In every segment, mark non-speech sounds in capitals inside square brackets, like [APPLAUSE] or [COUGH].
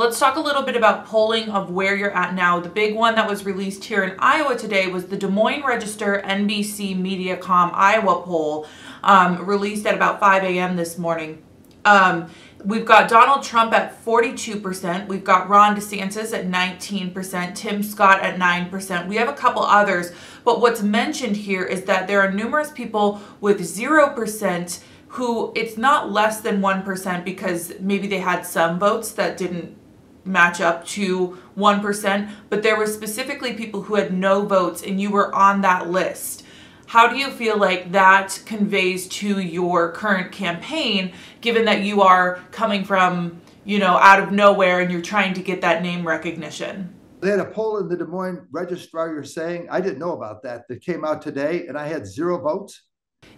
Let's talk a little bit about polling of where you're at now. The big one that was released here in Iowa today was the Des Moines Register NBC Mediacom Iowa poll, um, released at about 5 a.m. this morning. Um, we've got Donald Trump at 42%. We've got Ron DeSantis at 19%, Tim Scott at 9%. We have a couple others, but what's mentioned here is that there are numerous people with 0% who it's not less than 1% because maybe they had some votes that didn't match up to 1%, but there were specifically people who had no votes and you were on that list. How do you feel like that conveys to your current campaign, given that you are coming from, you know, out of nowhere and you're trying to get that name recognition? They had a poll in the Des Moines Registrar, you're saying. I didn't know about that. That came out today, and I had zero votes.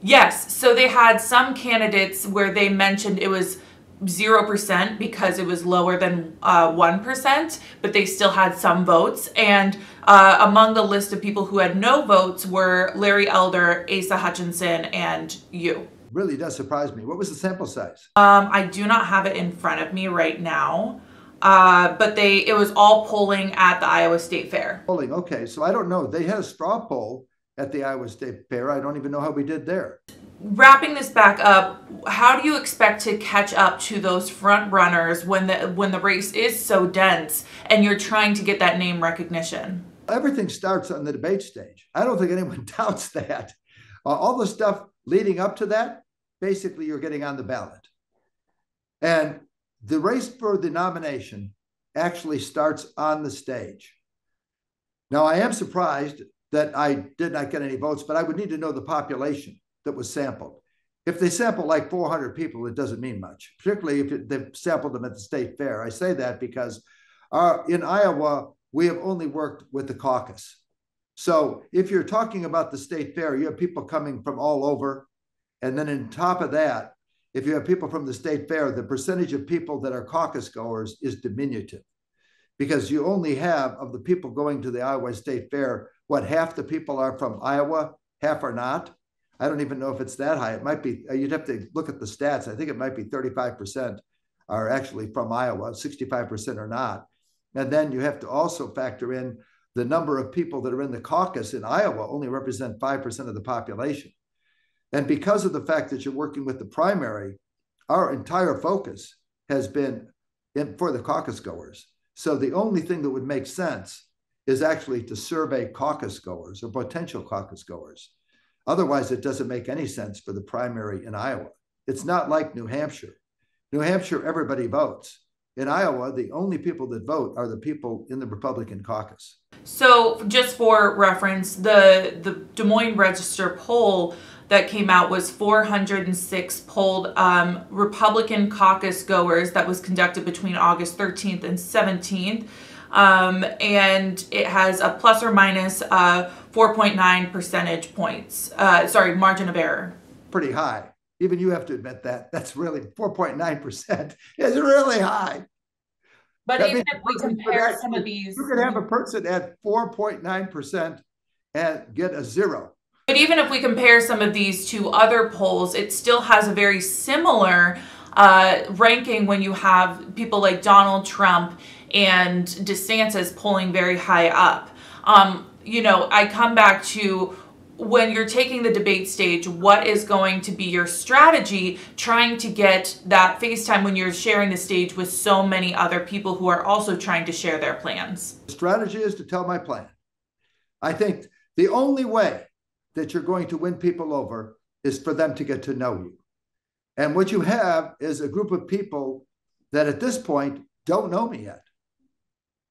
Yes. So they had some candidates where they mentioned it was 0% because it was lower than uh, 1%, but they still had some votes. And uh, among the list of people who had no votes were Larry Elder, Asa Hutchinson, and you. Really does surprise me. What was the sample size? Um, I do not have it in front of me right now. Uh, but they it was all polling at the Iowa State Fair. Polling, okay. So I don't know. They had a straw poll at the Iowa State Fair. I don't even know how we did there wrapping this back up, how do you expect to catch up to those front runners when the when the race is so dense and you're trying to get that name recognition? Everything starts on the debate stage. I don't think anyone [LAUGHS] doubts that. Uh, all the stuff leading up to that, basically, you're getting on the ballot. And the race for the nomination actually starts on the stage. Now, I am surprised that I did not get any votes, but I would need to know the population that was sampled. If they sample like 400 people, it doesn't mean much, particularly if they've sampled them at the state fair. I say that because our, in Iowa, we have only worked with the caucus. So if you're talking about the state fair, you have people coming from all over. And then on top of that, if you have people from the state fair, the percentage of people that are caucus goers is diminutive because you only have of the people going to the Iowa State Fair, what half the people are from Iowa, half are not. I don't even know if it's that high. It might be, uh, you'd have to look at the stats. I think it might be 35% are actually from Iowa, 65% are not. And then you have to also factor in the number of people that are in the caucus in Iowa only represent 5% of the population. And because of the fact that you're working with the primary, our entire focus has been in, for the caucus goers. So the only thing that would make sense is actually to survey caucus goers or potential caucus goers. Otherwise, it doesn't make any sense for the primary in Iowa. It's not like New Hampshire. New Hampshire, everybody votes. In Iowa, the only people that vote are the people in the Republican caucus. So, just for reference, the the Des Moines Register poll that came out was 406 polled um, Republican caucus goers that was conducted between August 13th and 17th. Um, and it has a plus or minus uh, 4.9 percentage points. Uh, sorry, margin of error. Pretty high. Even you have to admit that. That's really 4.9% [LAUGHS] is really high. But that even if we compare some of these. You could have a person at 4.9% and get a zero. But even if we compare some of these to other polls, it still has a very similar uh, ranking when you have people like Donald Trump and DeSantis pulling very high up. Um, you know, I come back to when you're taking the debate stage, what is going to be your strategy trying to get that FaceTime when you're sharing the stage with so many other people who are also trying to share their plans? The strategy is to tell my plan. I think the only way that you're going to win people over is for them to get to know you. And what you have is a group of people that at this point don't know me yet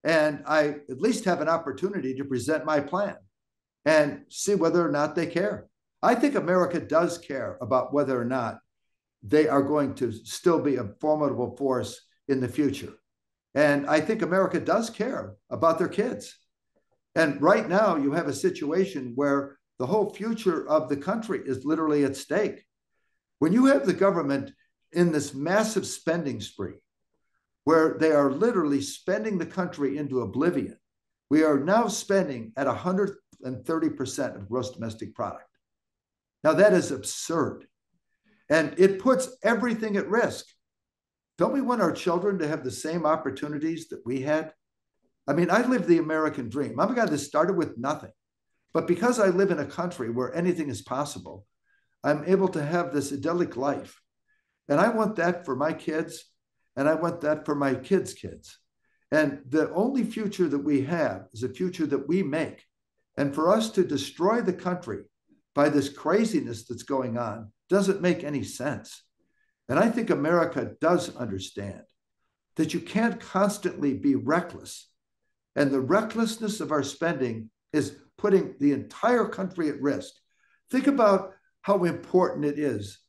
and I at least have an opportunity to present my plan and see whether or not they care. I think America does care about whether or not they are going to still be a formidable force in the future. And I think America does care about their kids. And right now, you have a situation where the whole future of the country is literally at stake. When you have the government in this massive spending spree, where they are literally spending the country into oblivion. We are now spending at 130% of gross domestic product. Now, that is absurd. And it puts everything at risk. don't we want our children to have the same opportunities that we had? I mean, I live the American dream. I'm a guy that started with nothing. But because I live in a country where anything is possible, I'm able to have this idyllic life. And I want that for my kids, and I want that for my kids' kids. And the only future that we have is a future that we make. And for us to destroy the country by this craziness that's going on doesn't make any sense. And I think America does understand that you can't constantly be reckless. And the recklessness of our spending is putting the entire country at risk. Think about how important it is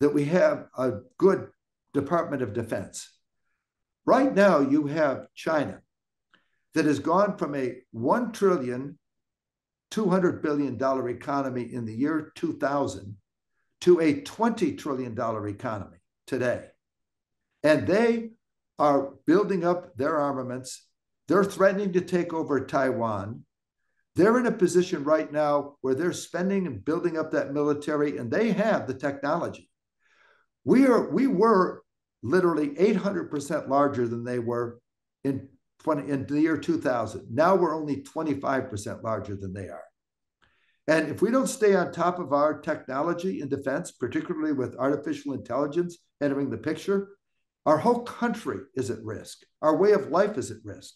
that we have a good Department of Defense. Right now, you have China that has gone from a $1 trillion, $200 billion economy in the year 2000 to a $20 trillion economy today. And they are building up their armaments. They're threatening to take over Taiwan. They're in a position right now where they're spending and building up that military, and they have the technology. We are we were literally 800% larger than they were in 20 in the year 2000. Now we're only 25% larger than they are. And if we don't stay on top of our technology in defense, particularly with artificial intelligence entering the picture, our whole country is at risk. Our way of life is at risk.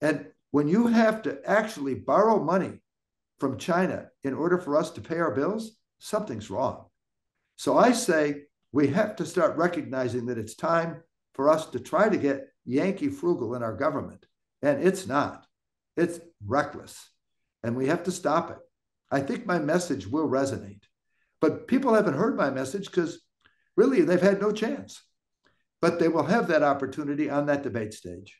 And when you have to actually borrow money from China in order for us to pay our bills, something's wrong. So I say we have to start recognizing that it's time for us to try to get Yankee frugal in our government. And it's not, it's reckless. And we have to stop it. I think my message will resonate. But people haven't heard my message because really they've had no chance. But they will have that opportunity on that debate stage.